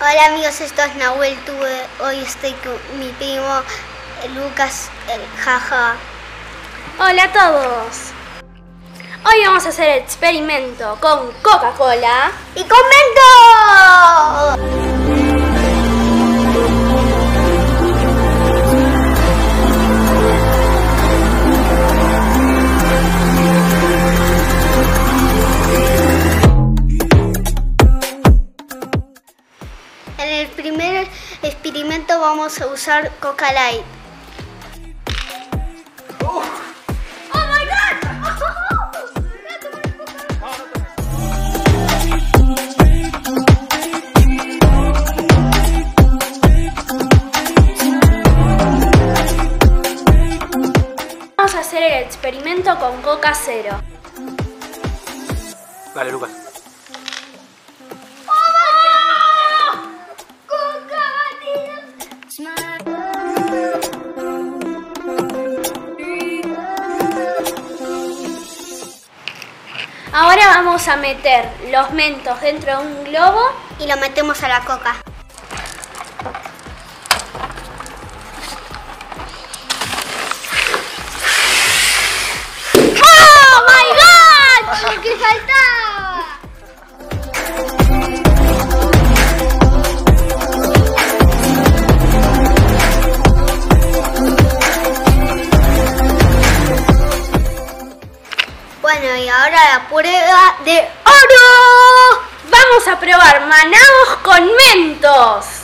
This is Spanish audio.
Hola amigos, esto es Nahuel Tuve. Hoy estoy con mi primo Lucas el Jaja. Hola a todos. Hoy vamos a hacer el experimento con Coca-Cola ¡Y con Mento! En el primer experimento vamos a usar Coca Light. ¡Oh my god! Vamos a hacer el experimento con Coca Cero. Dale, Lucas. Ahora vamos a meter los mentos dentro de un globo Y lo metemos a la coca. Bueno, y ahora la prueba de oro. Vamos a probar manaos con mentos.